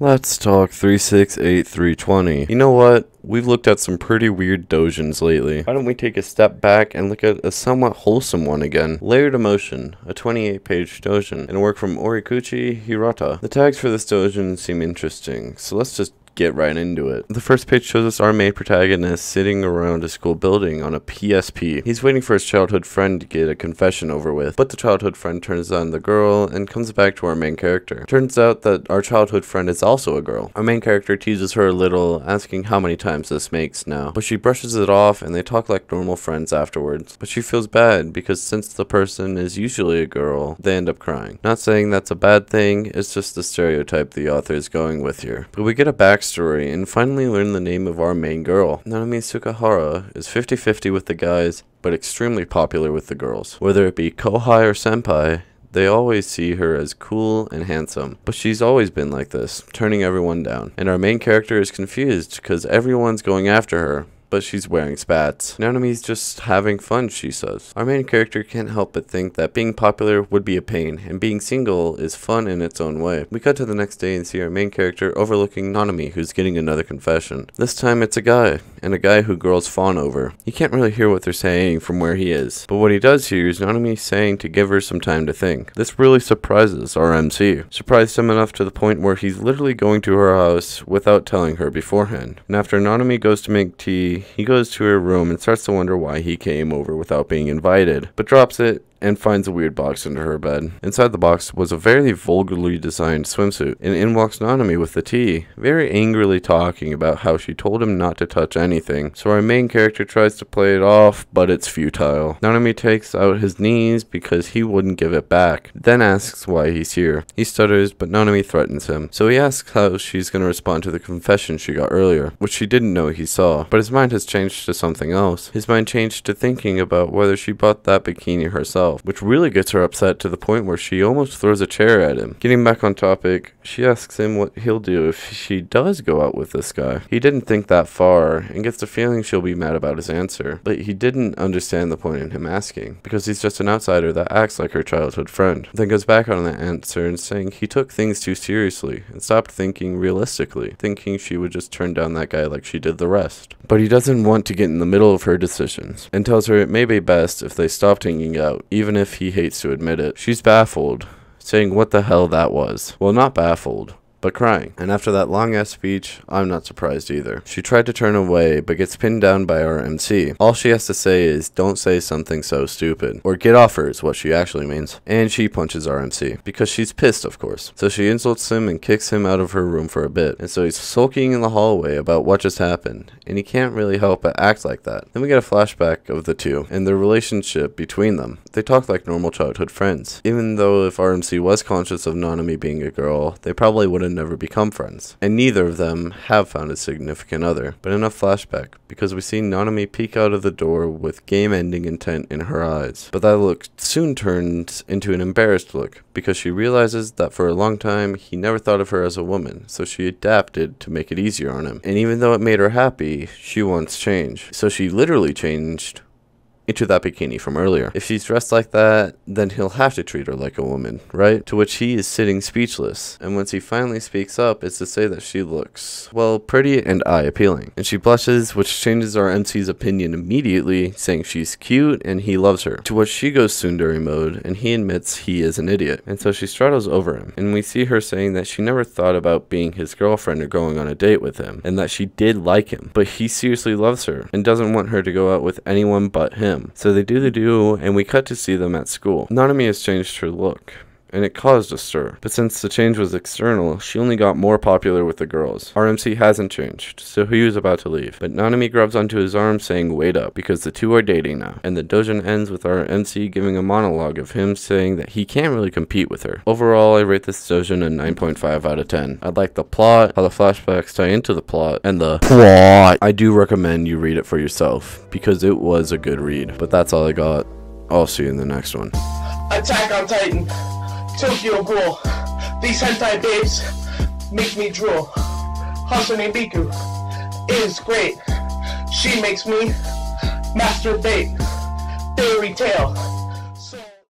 Let's talk 368320. You know what? We've looked at some pretty weird dojins lately. Why don't we take a step back and look at a somewhat wholesome one again? Layered Emotion, a 28 page dojin, and a work from Orikuchi Hirata. The tags for this dojin seem interesting, so let's just get right into it. The first page shows us our main protagonist sitting around a school building on a PSP. He's waiting for his childhood friend to get a confession over with, but the childhood friend turns on the girl and comes back to our main character. Turns out that our childhood friend is also a girl. Our main character teases her a little, asking how many times this makes now, but she brushes it off and they talk like normal friends afterwards. But she feels bad because since the person is usually a girl, they end up crying. Not saying that's a bad thing, it's just the stereotype the author is going with here. But we get a back backstory and finally learn the name of our main girl. Nanami Sukahara is 50-50 with the guys, but extremely popular with the girls. Whether it be Kohai or Senpai, they always see her as cool and handsome, but she's always been like this, turning everyone down. And our main character is confused because everyone's going after her, but she's wearing spats. Nanami's just having fun, she says. Our main character can't help but think that being popular would be a pain, and being single is fun in its own way. We cut to the next day and see our main character overlooking Nanami, who's getting another confession. This time it's a guy, and a guy who girls fawn over. He can't really hear what they're saying from where he is, but what he does hear is Nanami saying to give her some time to think. This really surprises our MC. Surprised him enough to the point where he's literally going to her house without telling her beforehand. And after Nanami goes to make tea, he goes to her room and starts to wonder why he came over without being invited, but drops it and finds a weird box under her bed. Inside the box was a very vulgarly designed swimsuit, and in walks Nanami with the tea, very angrily talking about how she told him not to touch anything. So our main character tries to play it off, but it's futile. Nanami takes out his knees because he wouldn't give it back, then asks why he's here. He stutters, but Nanami threatens him. So he asks how she's going to respond to the confession she got earlier, which she didn't know he saw. But his mind has changed to something else. His mind changed to thinking about whether she bought that bikini herself herself, which really gets her upset to the point where she almost throws a chair at him. Getting back on topic, she asks him what he'll do if she does go out with this guy. He didn't think that far and gets the feeling she'll be mad about his answer, but he didn't understand the point in him asking because he's just an outsider that acts like her childhood friend. Then goes back on that answer and saying he took things too seriously and stopped thinking realistically, thinking she would just turn down that guy like she did the rest. But he doesn't want to get in the middle of her decisions and tells her it may be best if they stop hanging out, even even if he hates to admit it. She's baffled, saying what the hell that was. Well, not baffled, but crying. And after that long ass speech, I'm not surprised either. She tried to turn away, but gets pinned down by our MC. All she has to say is, don't say something so stupid. Or get off her is what she actually means. And she punches our MC. Because she's pissed, of course. So she insults him and kicks him out of her room for a bit. And so he's sulking in the hallway about what just happened. And he can't really help but act like that. Then we get a flashback of the two and the relationship between them. They talk like normal childhood friends. Even though if our MC was conscious of Nanami being a girl, they probably wouldn't never become friends, and neither of them have found a significant other. But enough flashback, because we see Nanami peek out of the door with game-ending intent in her eyes. But that look soon turns into an embarrassed look, because she realizes that for a long time he never thought of her as a woman, so she adapted to make it easier on him. And even though it made her happy, she wants change. So she literally changed into that bikini from earlier. If she's dressed like that, then he'll have to treat her like a woman, right? To which he is sitting speechless. And once he finally speaks up, it's to say that she looks, well, pretty and eye appealing. And she blushes, which changes our MC's opinion immediately, saying she's cute and he loves her. To which she goes tsundere mode, and he admits he is an idiot. And so she straddles over him. And we see her saying that she never thought about being his girlfriend or going on a date with him, and that she did like him. But he seriously loves her and doesn't want her to go out with anyone but him So they do the duo, and we cut to see them at school. Nanami has changed her look and it caused a stir. But since the change was external, she only got more popular with the girls. our MC hasn't changed, so he was about to leave. But Nanami grabs onto his arm saying wait up, because the two are dating now. And the dojin ends with our MC giving a monologue of him saying that he can't really compete with her. Overall, I rate this dojin a 9.5 out of 10. I like the plot, how the flashbacks tie into the plot, and the plot. I do recommend you read it for yourself, because it was a good read. But that's all I got. I'll see you in the next one. Attack on Titan! Tokyo Ghoul. These hentai babes make me drool. Hatsune Miku is great. She makes me masturbate. Fairy Tail.